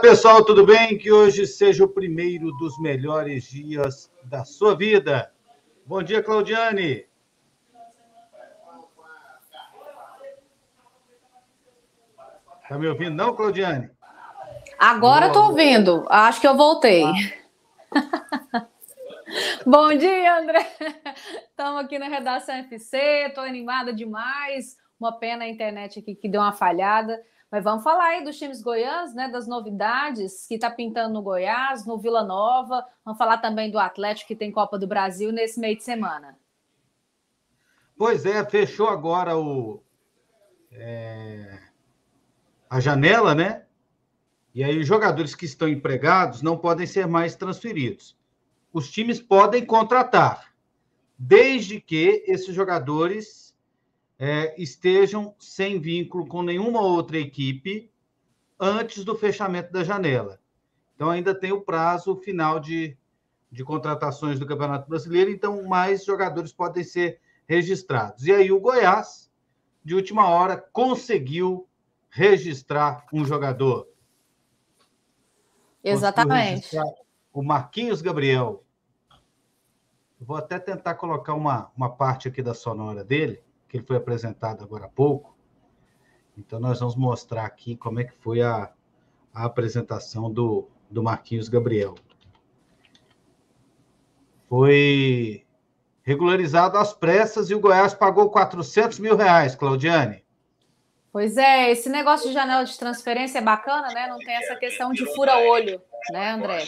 Olá, pessoal, tudo bem? Que hoje seja o primeiro dos melhores dias da sua vida. Bom dia, Claudiane. Tá me ouvindo, não, Claudiane? Agora estou ouvindo. Acho que eu voltei. Ah. Bom dia, André. Estamos aqui na redação FC. Estou animada demais. Uma pena a internet aqui que deu uma falhada. Mas vamos falar aí dos times goianos, né? Das novidades que está pintando no Goiás, no Vila Nova. Vamos falar também do Atlético que tem Copa do Brasil nesse meio de semana. Pois é, fechou agora o é, a janela, né? E aí os jogadores que estão empregados não podem ser mais transferidos. Os times podem contratar, desde que esses jogadores é, estejam sem vínculo com nenhuma outra equipe antes do fechamento da janela. Então, ainda tem o prazo final de, de contratações do Campeonato Brasileiro, então mais jogadores podem ser registrados. E aí, o Goiás, de última hora, conseguiu registrar um jogador. Exatamente. O Marquinhos Gabriel. vou até tentar colocar uma, uma parte aqui da sonora dele que ele foi apresentado agora há pouco. Então, nós vamos mostrar aqui como é que foi a, a apresentação do, do Marquinhos Gabriel. Foi regularizado às pressas e o Goiás pagou 400 mil reais, Claudiane. Pois é, esse negócio de janela de transferência é bacana, né? Não tem essa questão de fura-olho, né, André?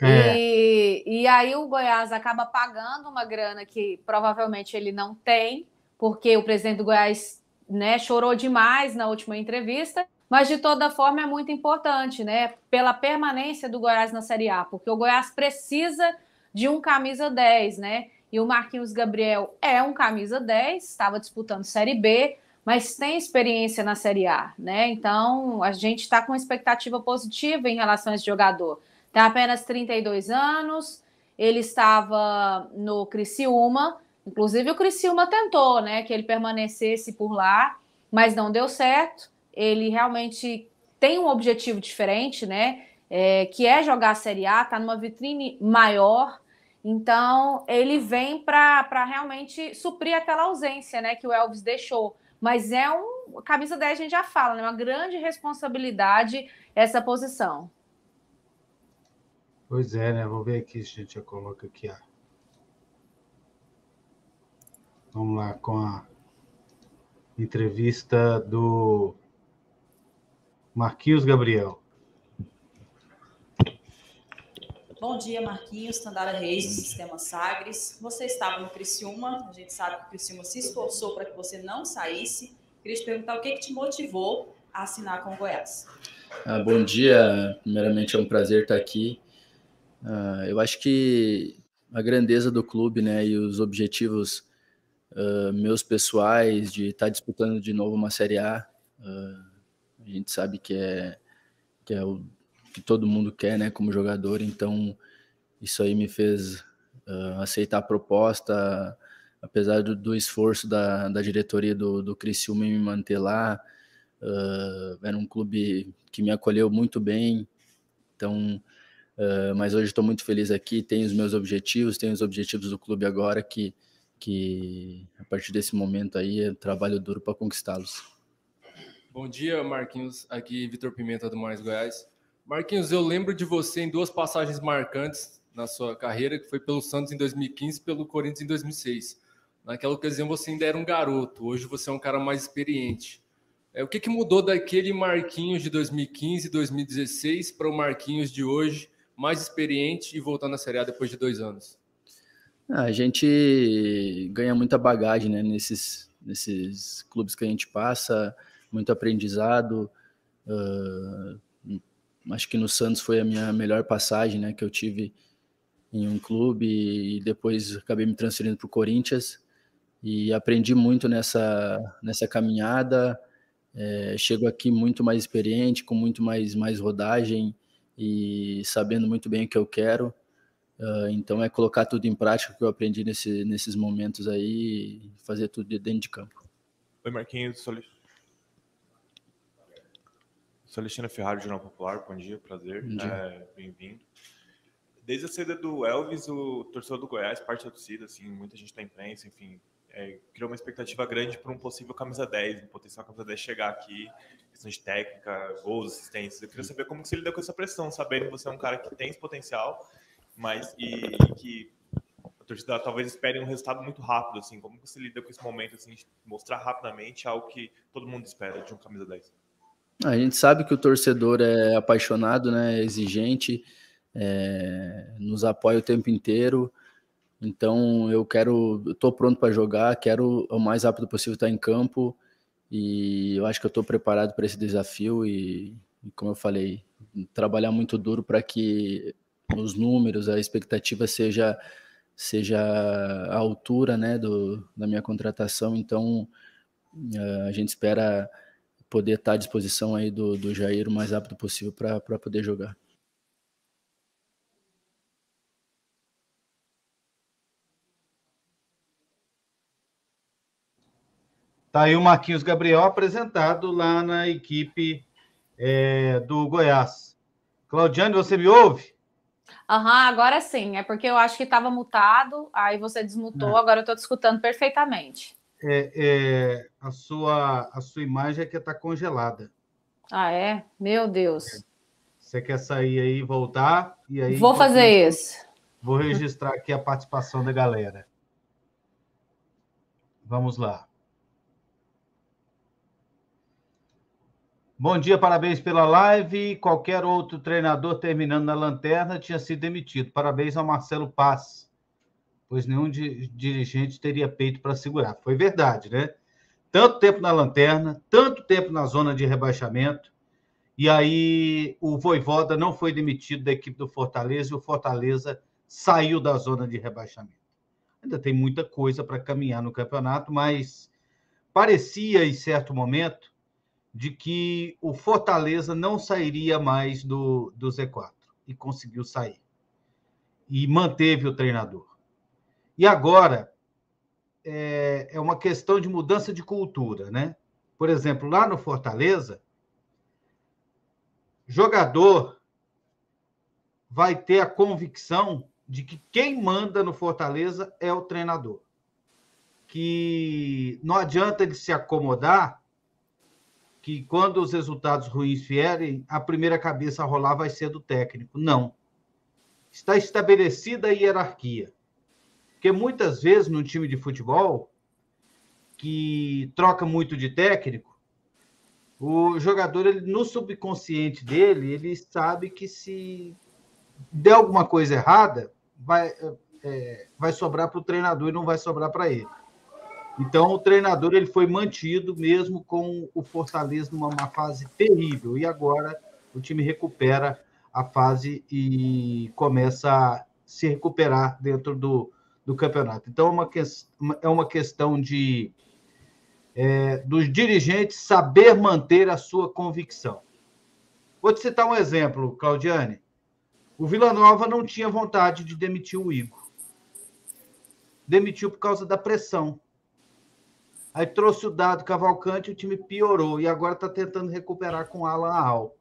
É. E, e aí o Goiás acaba pagando uma grana que provavelmente ele não tem, porque o presidente do Goiás né, chorou demais na última entrevista, mas de toda forma é muito importante, né? Pela permanência do Goiás na Série A, porque o Goiás precisa de um camisa 10, né? E o Marquinhos Gabriel é um camisa 10, estava disputando Série B, mas tem experiência na Série A, né? Então a gente está com expectativa positiva em relação a esse jogador. Tem apenas 32 anos, ele estava no Criciúma, Inclusive o Criciúma tentou, né, que ele permanecesse por lá, mas não deu certo. Ele realmente tem um objetivo diferente, né, é, que é jogar a Série A, tá numa vitrine maior. Então ele vem para realmente suprir aquela ausência, né, que o Elvis deixou. Mas é um camisa 10 a gente já fala, né, uma grande responsabilidade essa posição. Pois é, né? Vou ver aqui se a gente já coloca aqui a Vamos lá com a entrevista do Marquinhos Gabriel. Bom dia, Marquinhos, Tandara Reis, do Sistema Sagres. Você estava no Criciúma, a gente sabe que o Criciúma se esforçou para que você não saísse. Queria te perguntar o que, que te motivou a assinar com o Goiás. Ah, bom dia, primeiramente é um prazer estar aqui. Ah, eu acho que a grandeza do clube né, e os objetivos uh, meus pessoais de estar tá disputando de novo uma Série A. Uh, a gente sabe que é, que é o que todo mundo quer, né, como jogador. Então, isso aí me fez uh, aceitar a proposta, apesar do, do esforço da, da, diretoria do, do Criciúma em me manter lá. Era um clube que me acolheu muito bem. Então, uh, mas hoje estou muito feliz aqui. Tenho os meus objetivos, tenho os objetivos do clube agora que que a partir desse momento aí é trabalho duro para conquistá-los. Bom dia, Marquinhos. Aqui Vitor Pimenta do Mais Goiás. Marquinhos, eu lembro de você em duas passagens marcantes na sua carreira, que foi pelo Santos em 2015 e pelo Corinthians em 2006. Naquela ocasião você ainda era um garoto, hoje você é um cara mais experiente. É, o que, que mudou daquele Marquinhos de 2015 e 2016 para o Marquinhos de hoje, mais experiente e voltando à Série A depois de dois anos? A gente ganha muita bagagem né, nesses, nesses clubes que a gente passa, muito aprendizado. Uh, acho que no Santos foi a minha melhor passagem né, que eu tive em um clube e depois acabei me transferindo para o Corinthians e aprendi muito nessa, nessa caminhada. É, chego aqui muito mais experiente, com muito mais, mais rodagem e sabendo muito bem o que eu quero. Uh, então é colocar tudo em prática que eu aprendi nesse, nesses momentos aí fazer tudo dentro de campo. Oi, Marquinhos, Solis. Sou Alexandre Ferrari, Jornal Popular. Bom dia, prazer. É, Bem-vindo. Desde a saída do Elvis, o torcedor do Goiás, parte da torcida, assim, muita gente da imprensa, enfim, é, criou uma expectativa grande para um possível camisa 10, um potencial camisa 10 chegar aqui, questão de técnica, gols, assistências. Eu queria saber como que você lida com essa pressão, sabendo que você é um cara que tem esse potencial, mas e, e que a torcida talvez espere um resultado muito rápido, assim, como você lida com esse momento, assim, de mostrar rapidamente algo que todo mundo espera de um camisa 10? A gente sabe que o torcedor é apaixonado, né, é exigente, é, nos apoia o tempo inteiro. Então eu quero, estou pronto para jogar, quero o mais rápido possível estar em campo e eu acho que eu estou preparado para esse desafio e, e, como eu falei, trabalhar muito duro para que os números, a expectativa seja seja a altura, né, do, da minha contratação. Então eh, a gente espera poder estar à disposição aí do, do Jair o mais rápido possível para poder jogar. Tá aí o Marquinhos Gabriel apresentado lá na equipe é, do Goiás. Claudiane, você me ouve? Aham, uhum, agora sim. É porque eu acho que estava mutado, aí você desmutou, é. agora eu estou te escutando perfeitamente. É, é, a, sua, a sua imagem é que está congelada. Ah, é? Meu Deus. É. Você quer sair aí e voltar? E aí, Vou fazer isso. Vou registrar aqui a participação da galera. Vamos lá. Bom dia, parabéns pela live. Qualquer outro treinador terminando na lanterna tinha sido demitido. Parabéns ao Marcelo Paz, pois nenhum dirigente teria peito para segurar. Foi verdade, né? Tanto tempo na lanterna, tanto tempo na zona de rebaixamento, e aí o Voivoda não foi demitido da equipe do Fortaleza e o Fortaleza saiu da zona de rebaixamento. Ainda tem muita coisa para caminhar no campeonato, mas parecia em certo momento de que o Fortaleza não sairia mais do, do Z4 e conseguiu sair. E manteve o treinador. E agora é, é uma questão de mudança de cultura, né? Por exemplo, lá no Fortaleza, jogador vai ter a convicção de que quem manda no Fortaleza é o treinador. Que não adianta ele se acomodar que quando os resultados ruins vierem, a primeira cabeça a rolar vai ser do técnico. Não. Está estabelecida a hierarquia. Porque muitas vezes no time de futebol, que troca muito de técnico, o jogador, ele, no subconsciente dele, ele sabe que se der alguma coisa errada, vai, é, vai sobrar para o treinador e não vai sobrar para ele. Então, o treinador ele foi mantido mesmo com o Fortaleza numa fase terrível. E agora o time recupera a fase e começa a se recuperar dentro do, do campeonato. Então, é uma, que, é uma questão de é, dos dirigentes saber manter a sua convicção. Vou te citar um exemplo, Claudiane. O Vila Nova não tinha vontade de demitir o Igor. Demitiu por causa da pressão. Aí trouxe o dado Cavalcante, o time piorou e agora está tentando recuperar com Alan Al.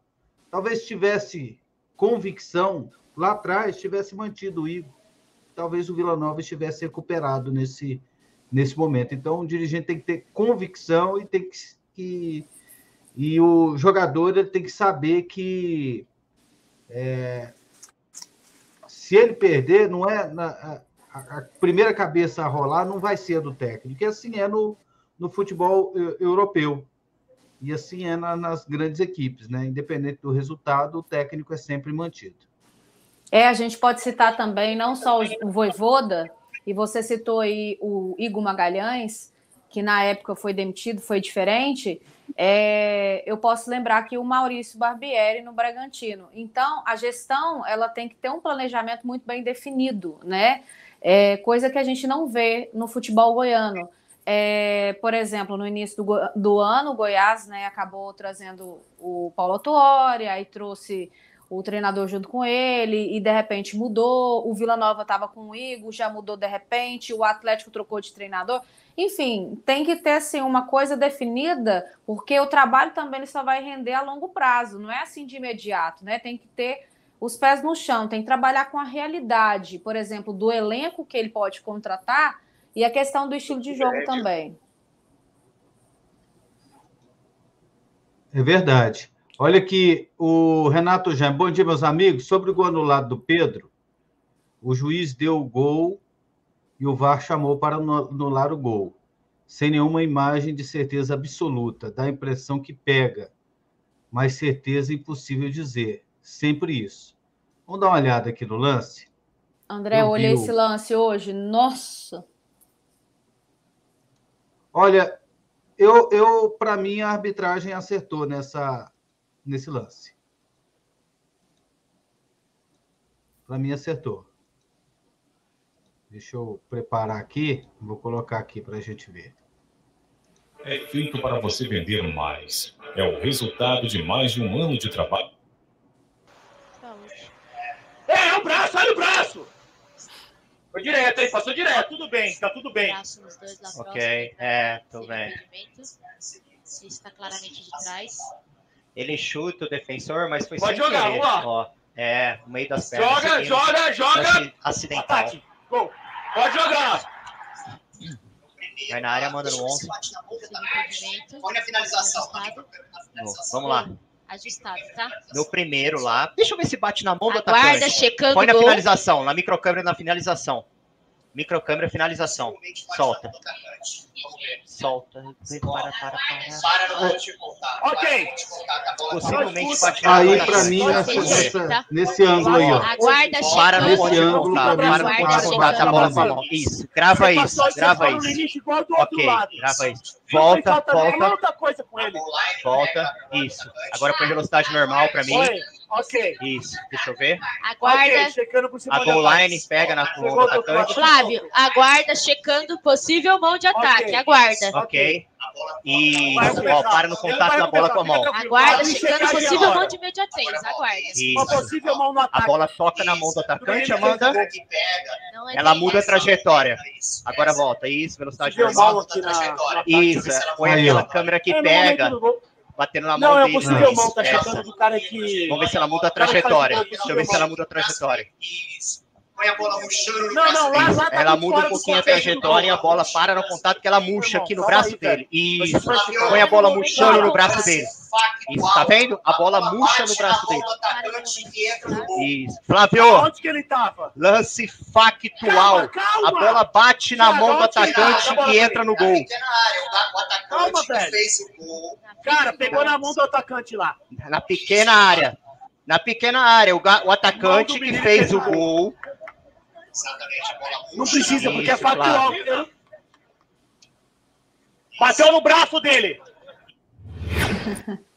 Talvez tivesse convicção lá atrás, tivesse mantido o Igor. Talvez o Vila Nova estivesse recuperado nesse, nesse momento. Então, o dirigente tem que ter convicção e tem que. que e o jogador ele tem que saber que é, se ele perder, não é na, a, a, primeira cabeça a rolar não vai ser do técnico. E assim é no, no futebol eh, europeu. E assim é na, nas grandes equipes, né? Independente do resultado, o técnico é sempre mantido. É, a gente pode citar também não só o Voivoda, e você citou aí o Igor Magalhães, que na época foi demitido, foi diferente. É, eu posso lembrar que o Maurício Barbieri no Bragantino. Então, a gestão ela tem que ter um planejamento muito bem definido, né? É, coisa que a gente não vê no futebol goiano. É, por exemplo, no início do, do ano, o Goiás né, acabou trazendo o Paulo Tuori, aí trouxe o treinador junto com ele e de repente mudou. O Vila Nova estava com o Igor, já mudou de repente. O Atlético trocou de treinador. Enfim, tem que ter assim, uma coisa definida, porque o trabalho também ele só vai render a longo prazo, não é assim de imediato, né? Tem que ter os pés no chão, tem que trabalhar com a realidade, por exemplo, do elenco que ele pode contratar e a questão do estilo de jogo também. É verdade. Olha aqui, o Renato Jaime. Bom dia, meus amigos. Sobre o gol anulado do Pedro, o juiz deu o gol e o VAR chamou para anular o gol. Sem nenhuma imagem de certeza absoluta. Dá a impressão que pega, mas certeza impossível dizer. Sempre isso. Vamos dar uma olhada aqui no lance? André, eu olhei esse lance hoje. Nossa! Olha, eu, eu para mim, a arbitragem acertou nessa, nesse lance. Para mim, acertou. Deixa eu preparar aqui. Vou colocar aqui para a gente ver. É feito para você vender mais. É o resultado de mais de um ano de trabalho. É, é o braço, olha o braço! Foi direto, hein? Passou direto. Tudo bem, tá tudo bem. Ok, é, tô bem. Está claramente de trás. Ele chuta o defensor, mas foi Pode jogar, vamos lá. Ó, é, no meio das pernas. Joga, aqui, joga, joga! Acidental. Ataque. Gol. Pode jogar! Vai na área, manda no 11. Olha a finalização. Vamos lá. Ajustado, tá? No primeiro lá. Deixa eu ver se bate na mão do Aguarda, atacante. checando Põe na gol. finalização, na microcâmera na finalização. Microcâmera finalização. Solta. Solta. Para, para, para. Para no de voltar. Ok. Possivelmente bate na Aí, para mim, nessa, nesse ângulo aí, ó. Aguarda, Para no checando. ponto de ângulo, contato. pra mim, Para no Aguarda, ponto de contato. A bola com a checando. mão. Isso. Grava Você isso. Grava isso. limite igual do outro Ok. lado. Grava isso. Não Volta, volta. Volta. Isso. Agora põe velocidade normal para mim. Ok. Isso. Deixa eu ver. Aguarda. Ok, checando cima A goal line pega na mão do atacante. Flávio, aguarda, checando possível mão de ataque. Ok. Aguarda. Ok. E ó, para no contato da bola com a mão. Aguarda, checando possível mão de imediatez. Aguarda. Uma Isso. possível mão no A bola toca na mão do atacante, Amanda. É Ela muda a isso. trajetória. Agora volta. Isso, velocidade Possível normal. Isso. Põe aquela câmera que É, pega. Batendo na Não, mão é o dele. possível mão. Tá Essa. checando do cara que... Vamos ver se ela muda a trajetória. Deixa eu ver se ela muda a trajetória. Põe a bola murchando no Não, não, lá, lá tá Ela muda um pouquinho a trajetória e a bola para no contato que ela murcha aqui no braço aí, dele. Foi- Põe a bola murchando no braço dele. Isso, tá vendo? A bola murcha no braço dele. Isso. Flávio, Onde que ele tava? lance factual. A bola bate na mão do atacante e entra no gol. Calma, velho. Cara, pegou na mão do atacante lá. Na pequena área. Na pequena área, o, o atacante que fez o gol. Não precisa, porque é factual. Bateu no braço dele.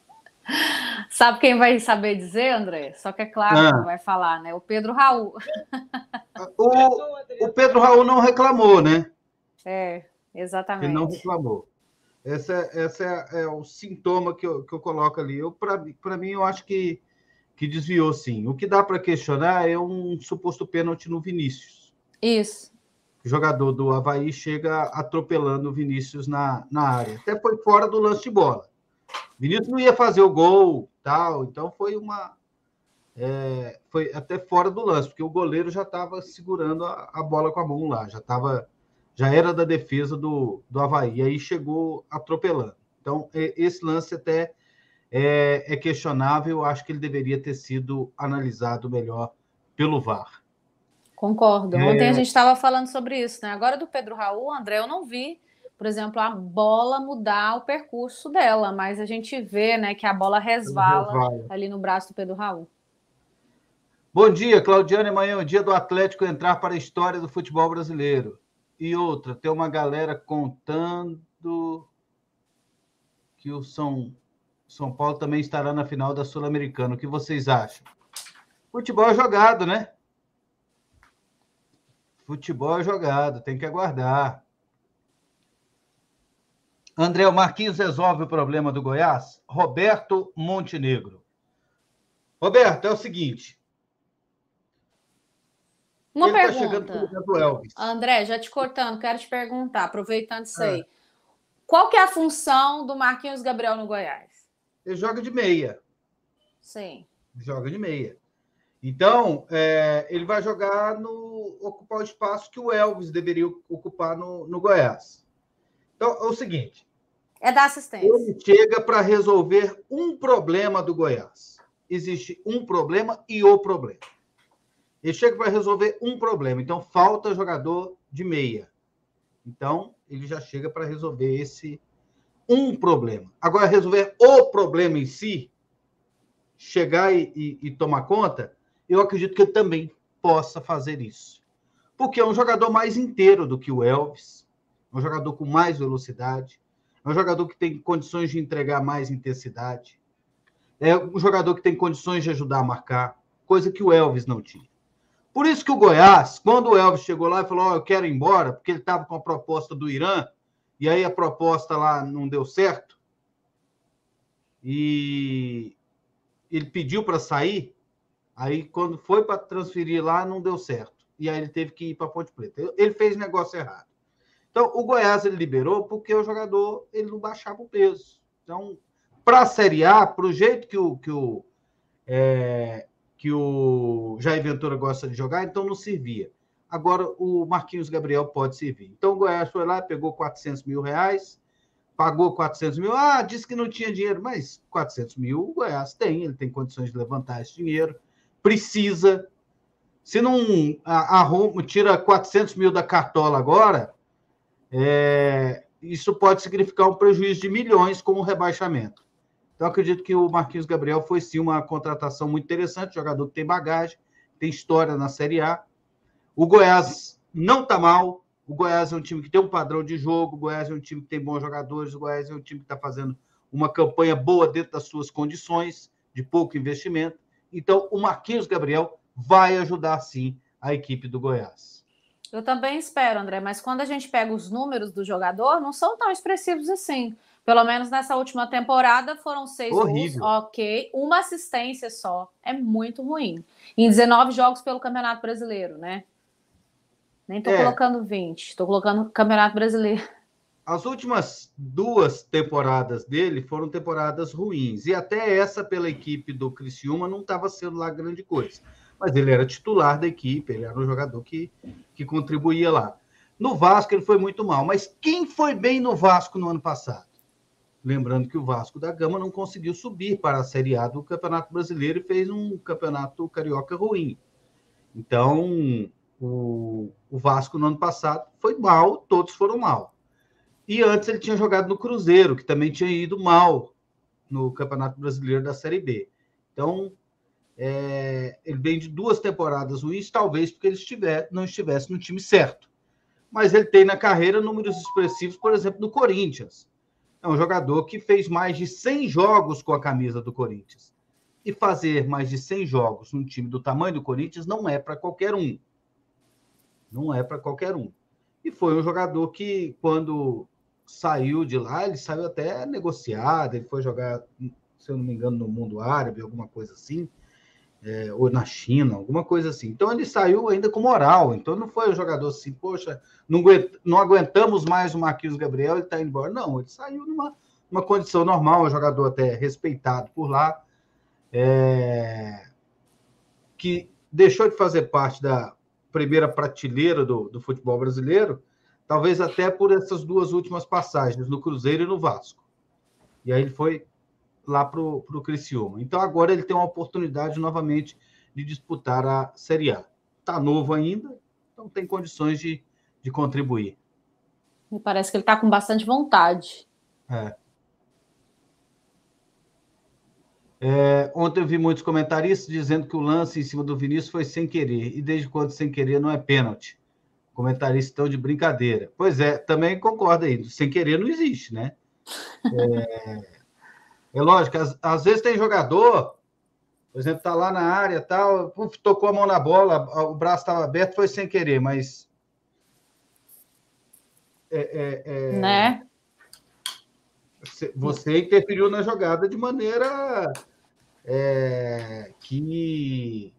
Sabe quem vai saber dizer, André? Só que é claro Ah. que vai falar, né? O Pedro Raul. O, o Pedro Raul não reclamou, né? É, exatamente. Ele não reclamou. Esse é, esse é, é o sintoma que eu, que eu coloco ali. Eu, Para mim, eu acho que, que desviou sim. O que dá para questionar é um suposto pênalti no Vinícius. Isso. O jogador do Havaí chega atropelando o Vinícius na, na área. Até foi fora do lance de bola. Vinícius não ia fazer o gol, tal, então foi uma. é, foi até fora do lance, porque o goleiro já estava segurando a, a bola com a mão lá, já estava. Já era da defesa do, do Havaí, e aí chegou atropelando. Então, e- esse lance até é, é questionável, acho que ele deveria ter sido analisado melhor pelo VAR. Concordo. É. Ontem a gente estava falando sobre isso, né? Agora do Pedro Raul, André, eu não vi, por exemplo, a bola mudar o percurso dela, mas a gente vê, né, que a bola resvala Resvala. ali no braço do Pedro Raul. Bom dia, Claudiane. Amanhã é o dia do Atlético entrar para a história do futebol brasileiro. E outra, tem uma galera contando que o São, São Paulo também estará na final da Sul-Americana. O que vocês acham? Futebol é jogado, né? Futebol é jogado, tem que aguardar. André, o Marquinhos resolve o problema do Goiás? Roberto Montenegro. Roberto, é o seguinte. Uma ele tá pergunta. Elvis. André, já te cortando, quero te perguntar, aproveitando isso Ah. aí. Qual que é a função do Marquinhos Gabriel no Goiás? Ele joga de meia. Sim. Joga de meia. Então, é, ele vai jogar no. ocupar o espaço que o Elvis deveria ocupar no, no Goiás. Então, é o seguinte: É da assistência. ele chega para resolver um problema do Goiás. Existe um problema e o problema. Ele chega para resolver um problema. Então, falta jogador de meia. Então, ele já chega para resolver esse um problema. Agora, resolver o problema em si, chegar e, e- e tomar conta, eu acredito que ele também possa fazer isso. Porque é um jogador mais inteiro do que o Elvis, é um jogador com mais velocidade, é um jogador que tem condições de entregar mais intensidade, é um jogador que tem condições de ajudar a marcar, coisa que o Elvis não tinha. Por isso que o Goiás, quando o Elvis chegou lá e falou: "Ó, eu quero ir embora, porque ele estava com a proposta do Irã, e aí a proposta lá não deu certo, e ele pediu para sair, aí quando foi para transferir lá, não deu certo. E aí ele teve que ir para Ponte Preta. Ele fez negócio errado. Então, o Goiás ele liberou porque o jogador ele não baixava o peso. Então, para a Série A, para o jeito que o, que, o, é, que o Jair Ventura gosta de jogar, então não servia. Agora, o Marquinhos Gabriel pode servir. Então, o Goiás foi lá, pegou 400 mil reais, pagou 400 mil. Ah, disse que não tinha dinheiro, mas 400 mil o Goiás tem, ele tem condições de levantar esse dinheiro. Precisa. Se não arruma, tira 400 mil da cartola agora, é, isso pode significar um prejuízo de milhões com o rebaixamento. Então, acredito que o Marquinhos Gabriel foi sim uma contratação muito interessante, jogador que tem bagagem, tem história na Série A. O Goiás não está mal. O Goiás é um time que tem um padrão de jogo, o Goiás é um time que tem bons jogadores, o Goiás é um time que está fazendo uma campanha boa dentro das suas condições, de pouco investimento. Então, o Marquinhos Gabriel vai ajudar sim a equipe do Goiás. Eu também espero, André, mas quando a gente pega os números do jogador, não são tão expressivos assim. Pelo menos nessa última temporada foram seis Horrível. gols, ok. Uma assistência só. É muito ruim. Em 19 jogos pelo Campeonato Brasileiro, né? Nem tô É. colocando 20, tô colocando Campeonato Brasileiro. As últimas duas temporadas dele foram temporadas ruins. E até essa pela equipe do Criciúma não estava sendo lá grande coisa. Mas ele era titular da equipe, ele era um jogador que, que contribuía lá. No Vasco ele foi muito mal. Mas quem foi bem no Vasco no ano passado? Lembrando que o Vasco da Gama não conseguiu subir para a Série A do Campeonato Brasileiro e fez um campeonato carioca ruim. Então, o, o Vasco no ano passado foi mal, todos foram mal. E antes ele tinha jogado no Cruzeiro, que também tinha ido mal no Campeonato Brasileiro da Série B. Então, é, ele vem de duas temporadas ruins, talvez porque ele estiver, não estivesse no time certo. Mas ele tem na carreira números expressivos, por exemplo, no Corinthians. É um jogador que fez mais de 100 jogos com a camisa do Corinthians. E fazer mais de 100 jogos num time do tamanho do Corinthians não é para qualquer um. Não é para qualquer um. E foi um jogador que, quando saiu de lá, ele saiu até negociado, ele foi jogar, se eu não me engano, no mundo árabe, alguma coisa assim, é, ou na China, alguma coisa assim. Então ele saiu ainda com moral, então não foi um jogador assim, poxa, não, aguent- não aguentamos mais o Marquinhos Gabriel, ele está indo embora. Não, ele saiu numa uma condição normal, um jogador até respeitado por lá, é, que deixou de fazer parte da primeira prateleira do, do futebol brasileiro, talvez até por essas duas últimas passagens, no Cruzeiro e no Vasco. E aí ele foi lá para o Criciúma. Então agora ele tem uma oportunidade novamente de disputar a Série A. Está novo ainda, então tem condições de, de contribuir. Me parece que ele tá com bastante vontade. É. É, ontem eu vi muitos comentaristas dizendo que o lance em cima do Vinícius foi sem querer. E desde quando sem querer não é pênalti? Comentaristas estão de brincadeira. Pois é, também concordo aí. Sem querer não existe, né? É, é lógico, às, às vezes tem jogador, por exemplo, tá lá na área, tal, tocou a mão na bola, o braço estava aberto, foi sem querer, mas. É, é, Né? Você- interferiu na jogada de maneira é, que,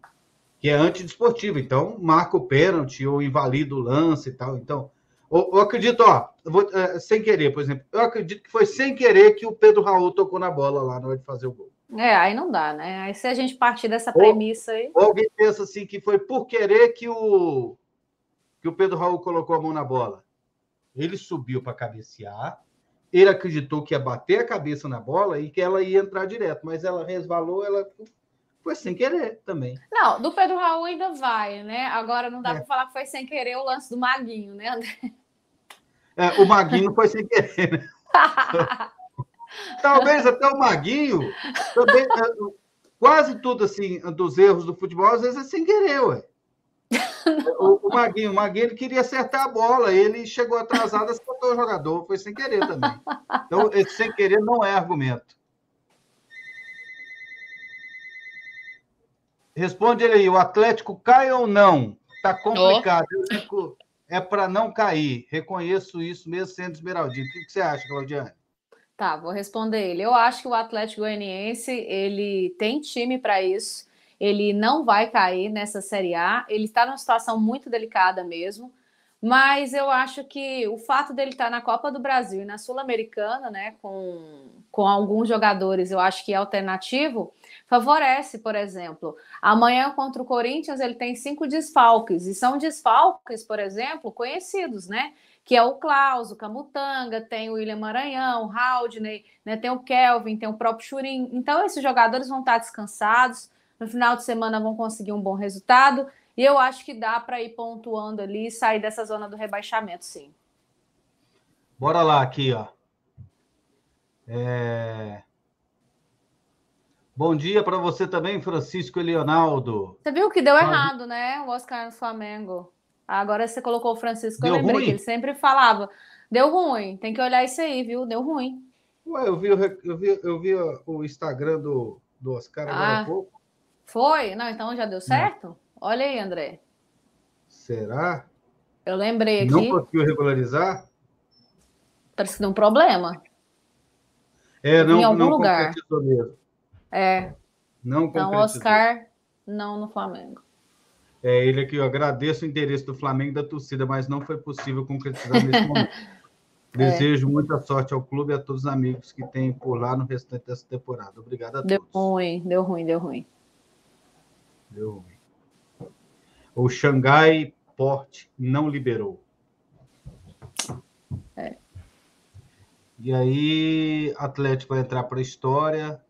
que é antidesportivo. Então, marca o pênalti ou invalida o lance e tal. Então, eu, eu acredito, ó, eu vou, é, sem querer, por exemplo, eu acredito que foi sem querer que o Pedro Raul tocou na bola lá na hora de fazer o gol. É, aí não dá, né? Aí se a gente partir dessa premissa aí. Ou alguém pensa assim que foi por querer que o que o Pedro Raul colocou a mão na bola. Ele subiu para cabecear, ele acreditou que ia bater a cabeça na bola e que ela ia entrar direto, mas ela resvalou, ela foi sem querer também. Não, do Pedro Raul ainda vai, né? Agora não dá é. para falar que foi sem querer o lance do Maguinho, né, André? É, o Maguinho foi sem querer, né? Talvez até o Maguinho, também, é, quase tudo assim, dos erros do futebol, às vezes é sem querer, ué. O, o, Maguinho, o Maguinho ele queria acertar a bola, ele chegou atrasado, acertou o jogador, foi sem querer também. Então, esse sem querer não é argumento. Responde ele aí, o Atlético cai ou não? Tá complicado. Oh. É para não cair. Reconheço isso mesmo sendo esmeraldino. O que você acha, Claudiane? Tá, vou responder ele. Eu acho que o Atlético Goianiense ele tem time para isso. Ele não vai cair nessa Série A. Ele está numa situação muito delicada mesmo. Mas eu acho que o fato dele estar na Copa do Brasil e na Sul-Americana, né, com, com alguns jogadores, eu acho que é alternativo, favorece, por exemplo. Amanhã contra o Corinthians ele tem cinco desfalques, e são desfalques, por exemplo, conhecidos, né? que é o Klaus, o Camutanga, tem o William Maranhão, o Haldney, né, tem o Kelvin, tem o próprio Churin. Então, esses jogadores vão estar descansados, no final de semana vão conseguir um bom resultado, e eu acho que dá para ir pontuando ali e sair dessa zona do rebaixamento, sim. Bora lá, aqui, ó. É... Bom dia para você também, Francisco e Leonardo. Você viu que deu errado, né? O Oscar no Flamengo. Agora você colocou o Francisco, Deu eu lembrei ruim? que ele sempre falava. Deu ruim, tem que olhar isso aí, viu? Deu ruim. Ué, eu vi, eu vi, eu vi o Instagram do, do Oscar agora ah, há pouco. Foi? Não, então já deu certo? Não. Olha aí, André. Será? Eu lembrei aqui. Não conseguiu regularizar? Parece que deu um problema. É, não, em algum não lugar. mesmo. É. Não então, Oscar, não no Flamengo. É, ele aqui, eu agradeço o interesse do Flamengo e da torcida, mas não foi possível concretizar nesse momento. É. Desejo muita sorte ao clube e a todos os amigos que tem por lá no restante dessa temporada. Obrigado a deu todos. Deu ruim, deu ruim, deu ruim. Ruim. O Xangai Port não liberou. É. E aí, Atlético vai entrar para a história.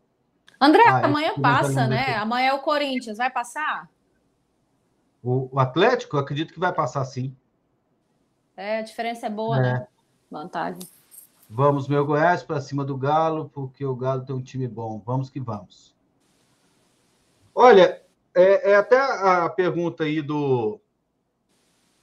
André, ah, amanhã passa, né? Amanhã é o Corinthians, vai passar? O, o Atlético, eu acredito que vai passar sim. É, a diferença é boa, é. né? Vantagem. Vamos, meu Goiás, para cima do Galo, porque o Galo tem um time bom. Vamos que vamos. Olha, é, é até a pergunta aí do,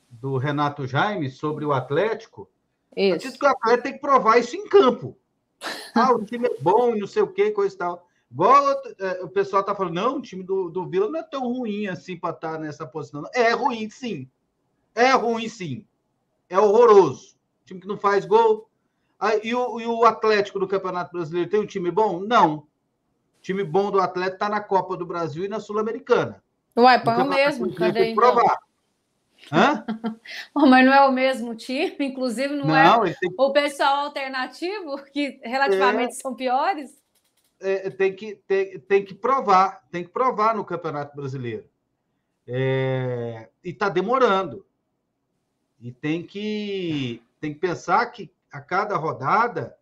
do Renato Jaime sobre o Atlético. Isso. Acredito que o Atlético tem que provar isso em campo. Ah, o time é bom não sei o que, coisa e tal. Igual é, o pessoal tá falando, não, o time do, do Vila não é tão ruim assim para estar tá nessa posição. É ruim, sim. É ruim, sim. É horroroso. Time que não faz gol. Ah, e, o, e o Atlético do Campeonato Brasileiro tem um time bom? Não. Time bom do Atlético está na Copa do Brasil e na Sul-Americana. Ué, põe o mesmo. Cadê, então? provar. Hã? Mas não é o mesmo time, inclusive não, não é tem... o pessoal alternativo, que relativamente é... são piores é, tem, que, tem, tem que provar, tem que provar no Campeonato Brasileiro. É, e está demorando. E tem que, tem que pensar que a cada rodada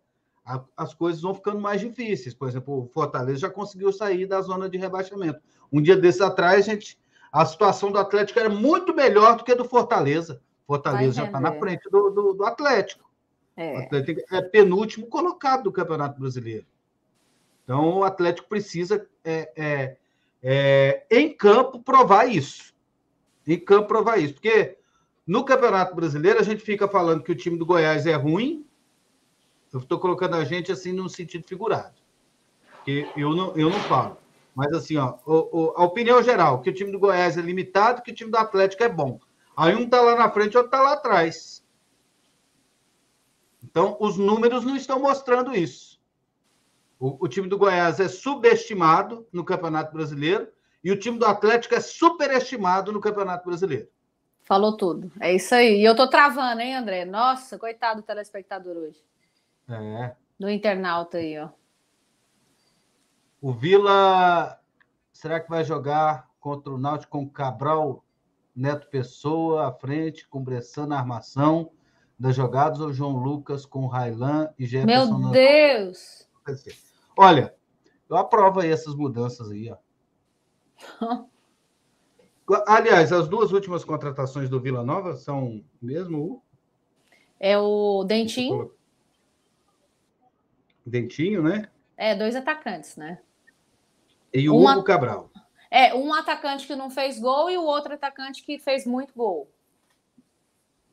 a, as coisas vão ficando mais difíceis. Por exemplo, o Fortaleza já conseguiu sair da zona de rebaixamento. Um dia desses atrás, a, gente, a situação do Atlético era muito melhor do que a do Fortaleza. Fortaleza já está na frente do, do, do Atlético. É. O Atlético é penúltimo colocado do Campeonato Brasileiro. Então, o Atlético precisa, é, é, é, em campo, provar isso. Em campo, provar isso. Porque no Campeonato Brasileiro, a gente fica falando que o time do Goiás é ruim. Eu estou colocando a gente assim no sentido figurado. Porque eu não, eu não falo. Mas assim, ó, a opinião geral, que o time do Goiás é limitado, que o time do Atlético é bom. Aí um está lá na frente, outro está lá atrás. Então, os números não estão mostrando isso. O, o time do Goiás é subestimado no Campeonato Brasileiro e o time do Atlético é superestimado no Campeonato Brasileiro. Falou tudo. É isso aí. E eu tô travando, hein, André? Nossa, coitado do telespectador hoje. É. Do internauta aí, ó. O Vila, será que vai jogar contra o Náutico com Cabral, Neto Pessoa à frente, com Bressan na armação das jogadas ou João Lucas com Railan e Jefferson? Meu Deus! Olha, eu aprovo aí essas mudanças aí, ó. Aliás, as duas últimas contratações do Vila Nova são mesmo o. É o Dentinho. Dentinho, né? É, dois atacantes, né? E o um Hugo Cabral. É, um atacante que não fez gol e o outro atacante que fez muito gol.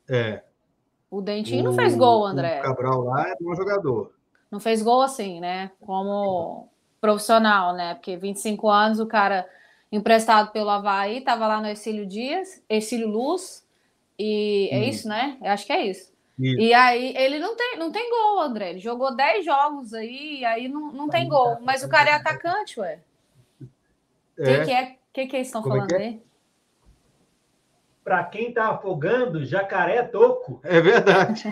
É. O Dentinho o, não fez gol, André. O Cabral lá é bom jogador. Não fez gol assim, né? Como profissional, né? Porque 25 anos o cara emprestado pelo Havaí, estava lá no Exílio Dias, Exílio Luz, e é hum. isso, né? Eu acho que é isso. Isso. E aí ele não tem, não tem gol, André. Ele jogou 10 jogos aí, e aí não, não tem gol. Mas o cara é atacante, ué. O é. que, que, é? que, que eles estão Como é falando é aí? Para quem está afogando, jacaré é toco. É verdade.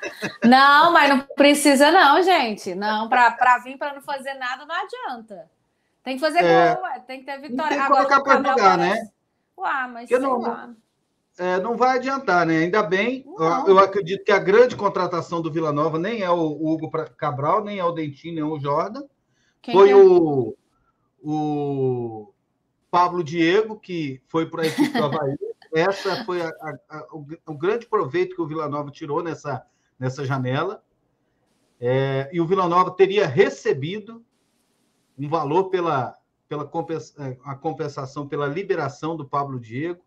não, mas não precisa, não, gente. Não, para vir para não fazer nada, não adianta. Tem que fazer é, gol, ué. tem que ter vitória. Tem que colocar para jogar, né? Ué, mas sei não, lá. É, não vai adiantar, né? Ainda bem, não. eu acredito que a grande contratação do Vila Nova nem é o Hugo Cabral, nem é o Dentinho, nem é o Jordan. Quem foi é? o, o Pablo Diego, que foi para a equipe do Havaí. Essa foi a, a, a, o, o, grande proveito que o Vila Nova tirou nessa, nessa janela. É, e o Vila Nova teria recebido um valor pela, pela compensa, é, a compensação pela liberação do Pablo Diego.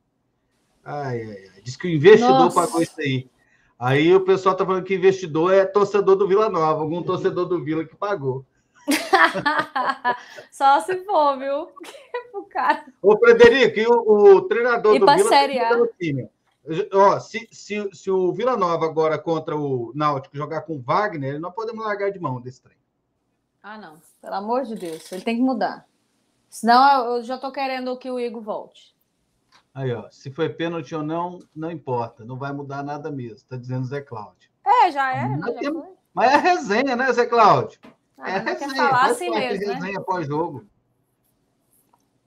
Ai, ai, ai. Diz que o investidor Nossa. pagou isso aí. Aí o pessoal está falando que investidor é torcedor do Vila Nova, algum torcedor do Vila que pagou. Só se for, viu? o cara. Ô, Frederico, e o, o treinador e do Vila série A. Ó, se, se, se o Vila Nova agora contra o Náutico jogar com o Wagner, não podemos largar de mão desse trem. Ah, não. Pelo amor de Deus. Ele tem que mudar. Senão eu já tô querendo que o Igor volte. Aí, ó. Se foi pênalti ou não, não importa. Não vai mudar nada mesmo. Tá dizendo Zé Cláudio. É, já era, mas, né? Tem... mas é resenha, né, Zé Cláudio? Ah, é resenha. Falar assim mesmo, né? resenha pós-jogo.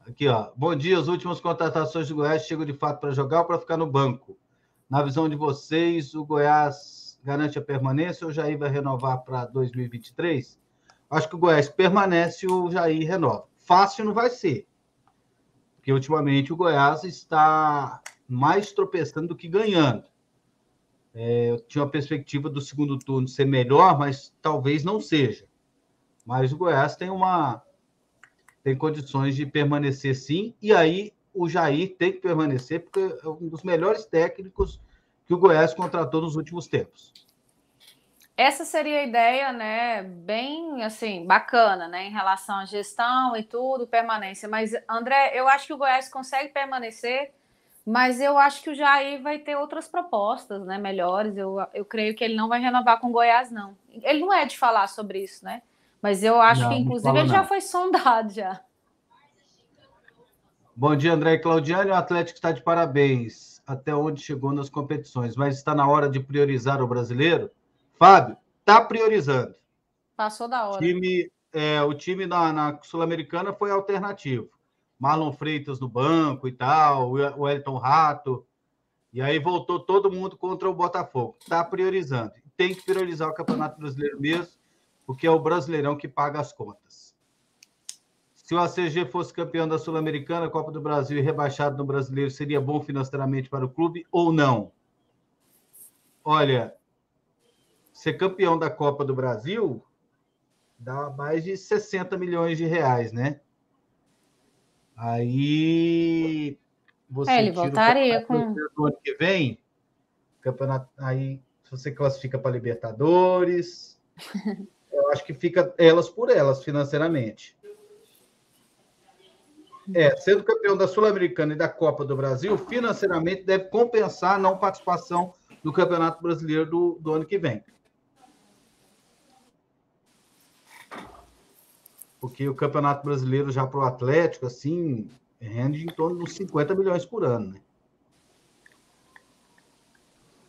Aqui, ó. Bom dia. As últimas contratações do Goiás chegam de fato para jogar ou para ficar no banco? Na visão de vocês, o Goiás garante a permanência ou o Jair vai renovar para 2023? Acho que o Goiás permanece o Jair renova. Fácil não vai ser. Porque ultimamente o Goiás está mais tropeçando do que ganhando. É, eu tinha uma perspectiva do segundo turno ser melhor, mas talvez não seja. Mas o Goiás tem uma tem condições de permanecer sim, e aí o Jair tem que permanecer, porque é um dos melhores técnicos que o Goiás contratou nos últimos tempos. Essa seria a ideia, né? Bem assim, bacana, né? Em relação à gestão e tudo, permanência. Mas, André, eu acho que o Goiás consegue permanecer, mas eu acho que o Jair vai ter outras propostas, né? Melhores. Eu, eu creio que ele não vai renovar com o Goiás, não. Ele não é de falar sobre isso, né? Mas eu acho não, que, inclusive, ele já foi sondado já. Bom dia, André e Claudiane. O Atlético está de parabéns até onde chegou nas competições, mas está na hora de priorizar o brasileiro? Fábio, tá priorizando. Passou da hora. O time, é, o time na, na Sul-Americana foi alternativo. Marlon Freitas no banco e tal, o Elton Rato. E aí voltou todo mundo contra o Botafogo. Está priorizando. Tem que priorizar o Campeonato Brasileiro mesmo, porque é o Brasileirão que paga as contas. Se o ACG fosse campeão da Sul-Americana, Copa do Brasil e rebaixado no Brasileiro, seria bom financeiramente para o clube ou não? Olha, ser campeão da Copa do Brasil dá mais de 60 milhões de reais, né? Aí você é, ele voltaria com o ano que vem, campeonato aí se você classifica para Libertadores, eu acho que fica elas por elas financeiramente. É, sendo campeão da Sul-Americana e da Copa do Brasil, financeiramente deve compensar a não participação do Campeonato Brasileiro do, do ano que vem. Porque o Campeonato Brasileiro já para o Atlético, assim, rende em torno de uns 50 milhões por ano, né?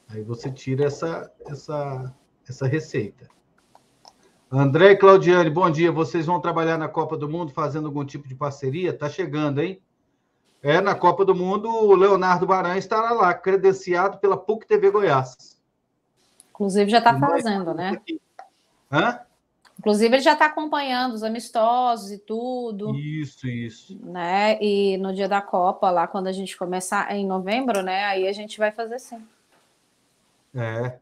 Aí você tira essa, essa, essa receita. André e Claudiane, bom dia. Vocês vão trabalhar na Copa do Mundo fazendo algum tipo de parceria? Tá chegando, hein? É, na Copa do Mundo, o Leonardo Baran estará lá, credenciado pela PUC TV Goiás. Inclusive já está fazendo, né? Hã? Inclusive ele já está acompanhando os amistosos e tudo. Isso, isso. Né? E no dia da Copa, lá quando a gente começar em novembro, né? Aí a gente vai fazer sim. É.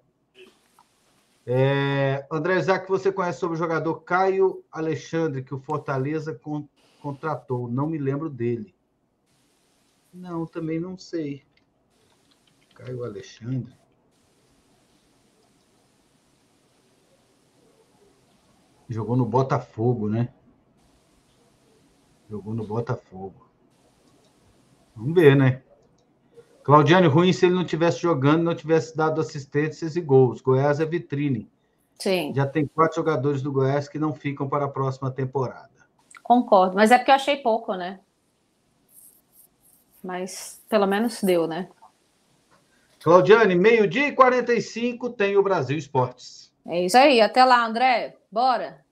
é André Zac, você conhece sobre o jogador Caio Alexandre, que o Fortaleza con contratou. Não me lembro dele. Não, também não sei. Caio Alexandre. Jogou no Botafogo, né? Jogou no Botafogo. Vamos ver, né? Claudiane, ruim se ele não tivesse jogando, não tivesse dado assistências e gols. Goiás é vitrine. Sim. Já tem quatro jogadores do Goiás que não ficam para a próxima temporada. Concordo, mas é porque eu achei pouco, né? Mas pelo menos deu, né? Claudiane, meio-dia e 45 tem o Brasil Esportes. É isso aí. Até lá, André. Bora.